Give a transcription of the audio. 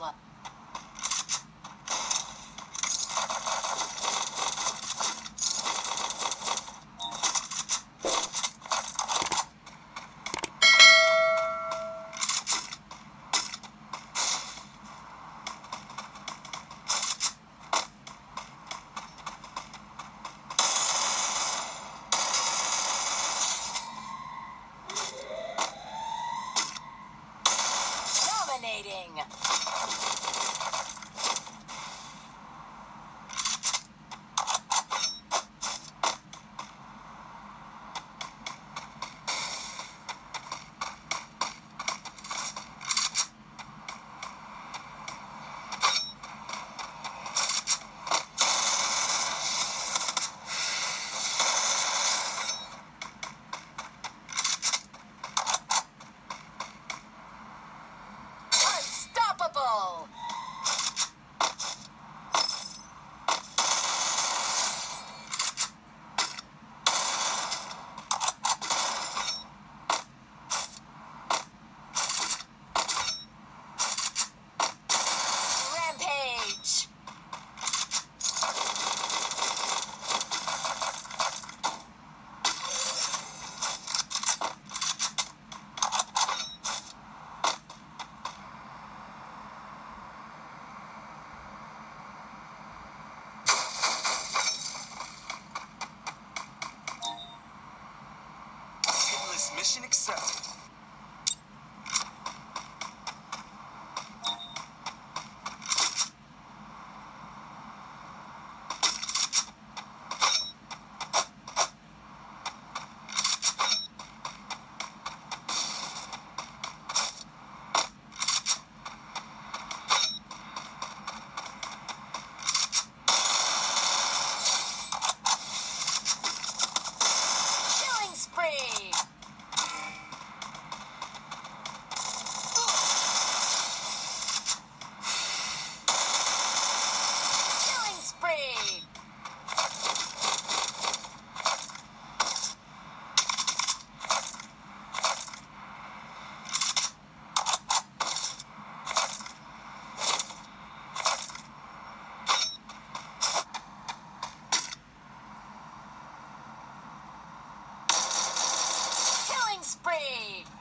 follow up. Dominating. spree!